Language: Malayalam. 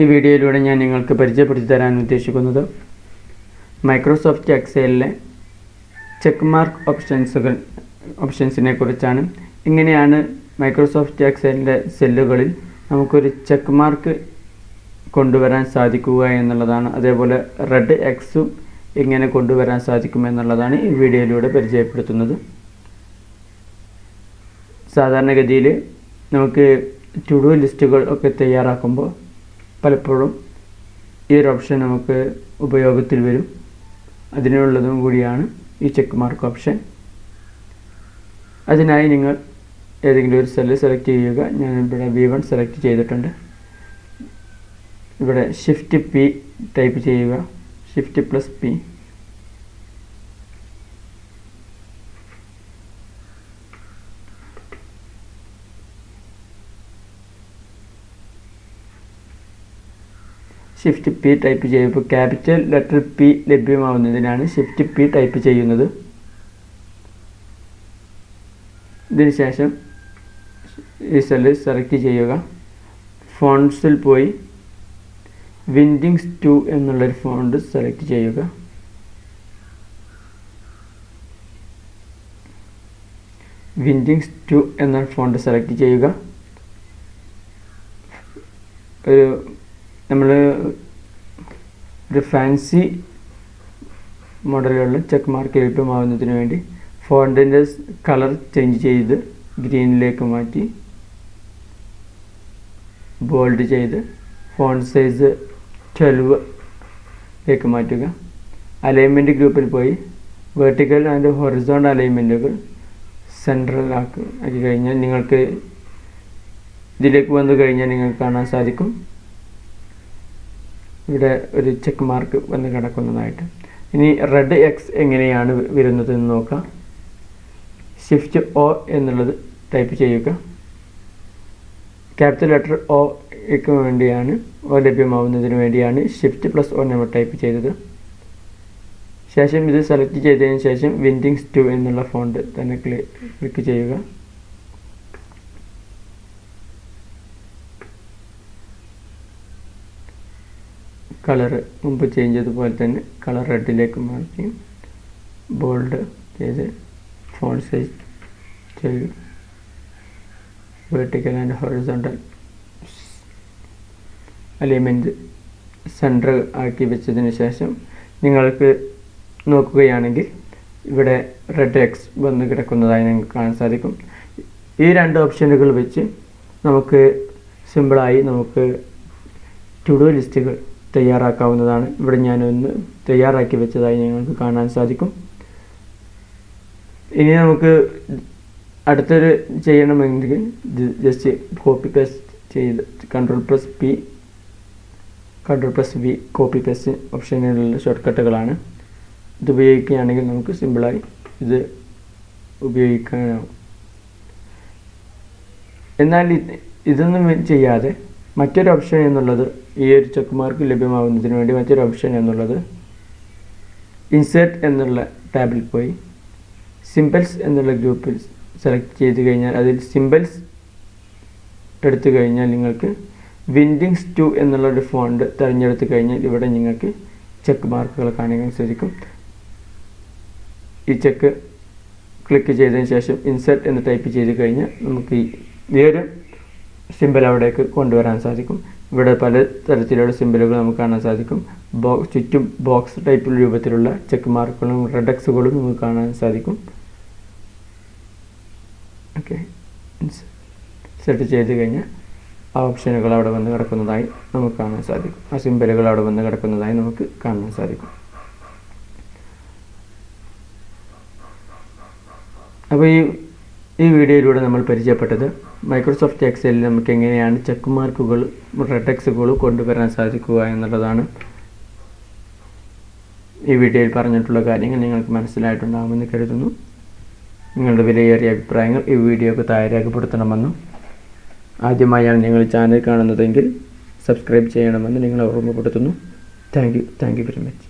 ഈ വീഡിയോയിലൂടെ ഞാൻ നിങ്ങൾക്ക് പരിചയപ്പെടുത്തി തരാൻ ഉദ്ദേശിക്കുന്നത് മൈക്രോസോഫ്റ്റ് എക്സലിലെ ചെക്ക് മാർക്ക് ഓപ്ഷൻസുകൾ ഓപ്ഷൻസിനെ കുറിച്ചാണ്. ഇങ്ങനെയാണ് മൈക്രോസോഫ്റ്റ് എക്സലിന്റെ സെല്ലുകളിൽ നമുക്കൊരു ചെക്ക് മാർക്ക് കൊണ്ടുവരാൻ സാധിക്കുക എന്നുള്ളതാണ്. അതേപോലെ റെഡ് എക്സും എങ്ങനെ കൊണ്ടുവരാൻ സാധിക്കുമെന്നുള്ളതാണ് ഈ വീഡിയോയിലൂടെ പരിചയപ്പെടുത്തുന്നത്. സാധാരണഗതിയിൽ നമുക്ക് ടുഡു ലിസ്റ്റുകൾ ഒക്കെ തയ്യാറാക്കുമ്പോൾ പലപ്പോഴും ഈ ഒരു ഓപ്ഷൻ നമുക്ക് ഉപയോഗത്തിൽ വരും. അതിനുള്ളതും കൂടിയാണ് ഈ ചെക്ക് മാർക്ക് ഓപ്ഷൻ അതിനായി നിങ്ങൾ ഏതെങ്കിലും ഒരു സെല്ല് സെലക്ട് ചെയ്യുക. ഞാൻ ഇവിടെ വി വൺ സെലക്ട് ചെയ്തിട്ടുണ്ട്. ഇവിടെ ഷിഫ്റ്റ് പി ടൈപ്പ് ചെയ്യുക. Shift plus P shift P type ചെയ്യുമ്പോൾ ക്യാപിറ്റൽ ലെറ്റർ പി ലഭ്യമാവുന്നതിനാണ് ഷിഫ്റ്റ് പി ടൈപ്പ് ചെയ്യുന്നത്. ഇതിന് ശേഷം ഈ സെല്ല് സെലക്ട് ചെയ്യുക ഫോൺസിൽ പോയി വിൻഡിങ്സ് ടു എന്നുള്ളൊരു ഫോണ്ട് സെലക്ട് ചെയ്യുക. വിൻഡിങ്സ് ടു എന്ന ഫോണ്ട് സെലക്ട് ചെയ്യുക. ഒരു നമ്മൾ ഒരു ഫാൻസി മോഡലുകളിൽ ചെക്ക് മാർക്ക് ലഭ്യമാവുന്നതിന് വേണ്ടി ഫോണ്ടിന്റെ കളർ ചേഞ്ച് ചെയ്ത് ഗ്രീനിലേക്ക് മാറ്റി ബോൾഡ് ചെയ്ത് ഫോൺ സൈസ് ട്വൽവിലേക്ക് മാറ്റുക. അലൈൻമെന്റ് ഗ്രൂപ്പിൽ പോയി വെർട്ടിക്കൽ ആൻഡ് ഹൊറിസോണ്ടൽ അലൈൻമെന്റുകൾ സെൻട്രൽ ആക്കി ആക്കി കഴിഞ്ഞാൽ നിങ്ങൾക്ക് ഇതിലേക്ക് വന്നു കഴിഞ്ഞാൽ നിങ്ങൾക്ക് കാണാൻ സാധിക്കും. ഇവിടെ ഒരു ചെക്ക് മാർക്ക് വന്ന് കിടക്കുന്നതായിട്ട്. ഇനി റെഡ് എക്സ് എങ്ങനെയാണ് വരുന്നത് എന്ന് നോക്കാം. ഷിഫ്റ്റ് ഒ എന്നുള്ളത് ടൈപ്പ് ചെയ്യുക. ക്യാപിറ്റൽ ലെറ്റർ ഒ ക്ക് വേണ്ടിയാണ് ഒ ലഭ്യമാവുന്നതിന് വേണ്ടിയാണ് ഷിഫ്റ്റ് പ്ലസ് ഒ നമ്മൾ ടൈപ്പ് ചെയ്തത്. ശേഷം ഇത് സെലക്ട് ചെയ്തതിന് ശേഷം വിൻഡിങ്സ് ടു എന്നുള്ള ഫോണ്ട് തന്നെ ക്ലിക്ക് ചെയ്യുക. കളർ മുമ്പ് ചേഞ്ച് ചെയ്തതുപോലെ തന്നെ കളർ റെഡിലേക്ക് മാറ്റി ബോൾഡ് ചെയ്ത് ഫോൺ സൈസ് ചെയ്യും vertical and horizontal alignment centre ആക്കി വെച്ചതിന് ശേഷം നിങ്ങൾക്ക് നോക്കുകയാണെങ്കിൽ ഇവിടെ റെഡ് എക്സ് വന്ന് കിടക്കുന്നതായി നിങ്ങൾക്ക് കാണാൻ സാധിക്കും. ഈ രണ്ട് ഓപ്ഷനുകൾ വെച്ച് നമുക്ക് സിമ്പിളായി നമുക്ക് ടു ഡു ലിസ്റ്റുകൾ തയ്യാറാക്കാവുന്നതാണ്. ഇവിടെ ഞാനൊന്ന് തയ്യാറാക്കി വെച്ചതായി നിങ്ങൾക്ക് കാണാൻ സാധിക്കും. ഇനി നമുക്ക് അടുത്തൊരു ചെയ്യണമെങ്കിൽ ജസ്റ്റ് കോപ്പി പേസ്റ്റ് ചെയ്ത് control plus P control plus V copy paste ഓപ്ഷനിലുള്ള short കട്ടുകളാണ് ഇത് ഉപയോഗിക്കുകയാണെങ്കിൽ നമുക്ക് സിമ്പിളായി ഇത് ഉപയോഗിക്കാനാവും. എന്നാൽ ഇതൊന്നും ചെയ്യാതെ മറ്റൊരു ഓപ്ഷൻ എന്നുള്ളത് ഈ ഒരു ചെക്ക് മാർക്ക് ലഭ്യമാകുന്നതിന് വേണ്ടി മറ്റൊരു ഓപ്ഷൻ എന്നുള്ളത് ഇൻസേർട്ട് എന്നുള്ള ടാബിൽ പോയി. സിമ്പിൾസ് എന്നുള്ള ഗ്രൂപ്പിൽ സെലക്ട് ചെയ്ത് കഴിഞ്ഞാൽ അതിൽ സിമ്പിൾസ് എടുത്തു കഴിഞ്ഞാൽ നിങ്ങൾക്ക് വിൻഡിങ്സ് ടു എന്നുള്ള ഒരു ഫോണ്ട് തിരഞ്ഞെടുത്ത് കഴിഞ്ഞാൽ ഇവിടെ നിങ്ങൾക്ക് ചെക്ക് മാർക്കുകൾ കാണാൻ സാധിക്കും. ഈ ചെക്ക് ക്ലിക്ക് ചെയ്തതിന് ശേഷം ഇൻസെർട്ട് എന്ന് ടൈപ്പ് ചെയ്ത് കഴിഞ്ഞാൽ നമുക്ക് ഈ ഒരു സിമ്പിൾ അവിടേക്ക് കൊണ്ടുവരാൻ സാധിക്കും. ഇവിടെ പല തരത്തിലുള്ള സിമ്പിളുകൾ നമുക്ക് കാണാൻ സാധിക്കും. ബോ ചുറ്റും ബോക്സ് ടൈപ്പ് രൂപത്തിലുള്ള ചെക്ക് മാർക്കുകളും റെഡക്സുകളും നമുക്ക് കാണാൻ സാധിക്കും. ഓക്കെ സെറ്റ് ചെയ്ത് കഴിഞ്ഞാൽ ആ ഓപ്ഷനുകൾ അവിടെ വന്ന് കിടക്കുന്നതായി നമുക്ക് കാണാൻ സാധിക്കും. ആ സിമ്പിളുകൾ അവിടെ വന്ന് കിടക്കുന്നതായി നമുക്ക് കാണാൻ സാധിക്കും. അപ്പോൾ ഈ ഈ വീഡിയോയിലൂടെ നമ്മൾ പരിചയപ്പെട്ടത് മൈക്രോസോഫ്റ്റ് എക്സലിൽ നമുക്ക് എങ്ങനെയാണ് ചെക്ക് മാർക്കുകൾ റെഡക്സുകൾ കൊണ്ടുവരാൻ സാധിക്കുക എന്നുള്ളതാണ് ഈ വീഡിയോയിൽ പറഞ്ഞിട്ടുള്ള കാര്യങ്ങൾ നിങ്ങൾക്ക് മനസ്സിലായിട്ടുണ്ടാകുമെന്ന് കരുതുന്നു. നിങ്ങളുടെ വിലയേറിയ അഭിപ്രായങ്ങൾ ഈ വീഡിയോക്ക് താഴെ രേഖപ്പെടുത്തണമെന്നും ആദ്യമായാണ് നിങ്ങൾ ചാനൽ കാണുന്നതെങ്കിൽ സബ്സ്ക്രൈബ് ചെയ്യണമെന്ന് നിങ്ങളെ ഓർമ്മപ്പെടുത്തുന്നു. Thank you thank you very much